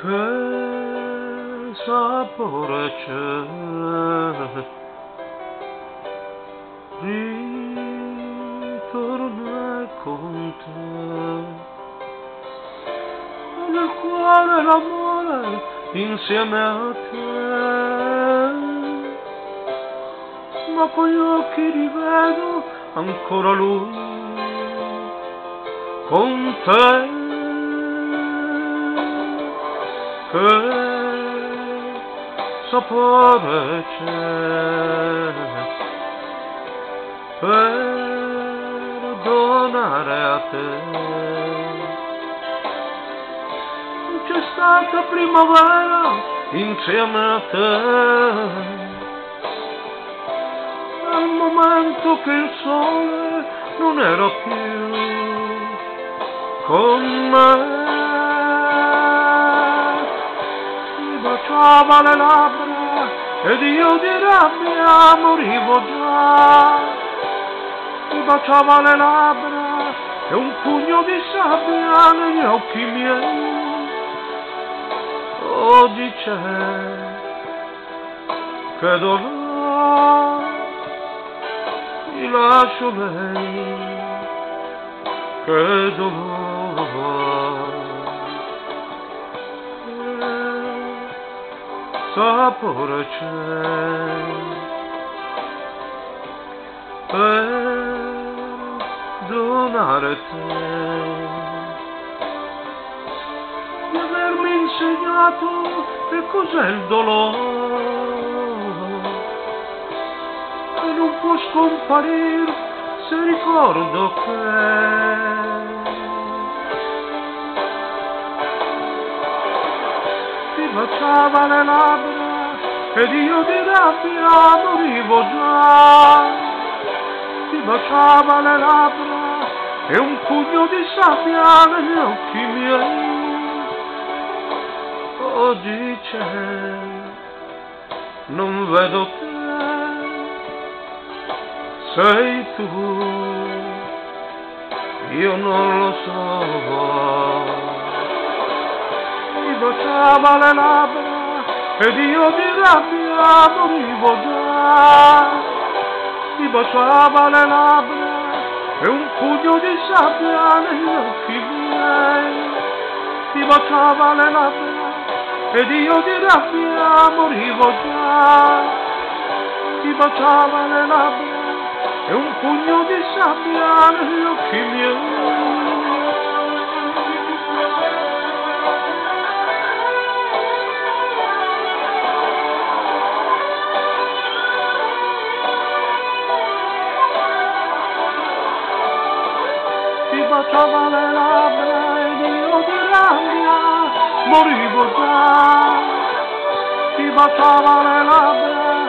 che sapore c'è ritorna con te. Nel cuore l'amore insieme a te. Ma con gli occhi rivedo ancora lui con te che sapore c'è per donare a te. C'è stata primavera insieme a te. Al momento che il sole non era più con me baciava le labbra ed io di rabbia morivo già. Mi baciava le labbra e un pugno di sabbia negli occhi miei. Oggi c'è che dolore mi lascio lei. Che dolore sapore c'è per donare te di avermi insegnato che cos'è il dolore e non può scomparire se ricordo che baciava le labbra ed io di rabbia morivo già. Ti baciava le labbra e un pugno di sabbia negli occhi miei. Oggi c'è non vedo te. Sei tu, io non lo so. Baciava le labbra ed io di rabbia morivo già. Mi baciava le labbra e un pugno di sabbia negli occhi miei. Mi baciava le labbra ed io di rabbia morivo già. Mi baciava le labbra e un pugno di sabbia negli occhi miei. Baciava le labbra ed io di rabbia morivo già. Ti baciava le labbra